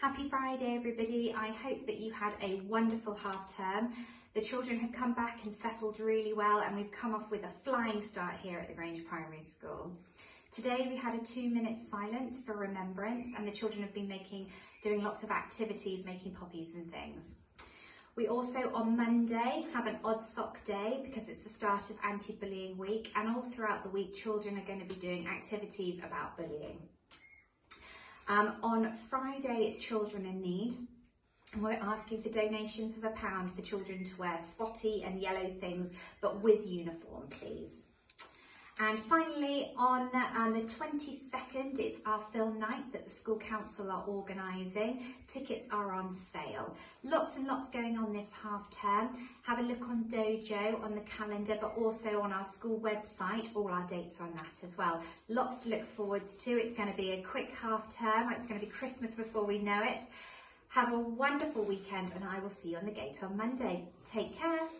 Happy Friday, everybody. I hope that you had a wonderful half term. The children have come back and settled really well, and we've come off with a flying start here at the Grange Primary School. Today we had a two minute silence for remembrance, and the children have been making, doing lots of activities, making poppies and things. We also on Monday have an odd sock day because it's the start of anti-bullying week and all throughout the week children are going to be doing activities about bullying. Um, on Friday, it's Children in Need. We're asking for donations of a pound for children to wear spotty and yellow things, but with uniform, please. And finally, on um, the 22nd, it's our film night that the school council are organising. Tickets are on sale. Lots and lots going on this half term. Have a look on Dojo on the calendar, but also on our school website. All our dates are on that as well. Lots to look forward to. It's going to be a quick half term. It's going to be Christmas before we know it. Have a wonderful weekend and I will see you on the gate on Monday. Take care.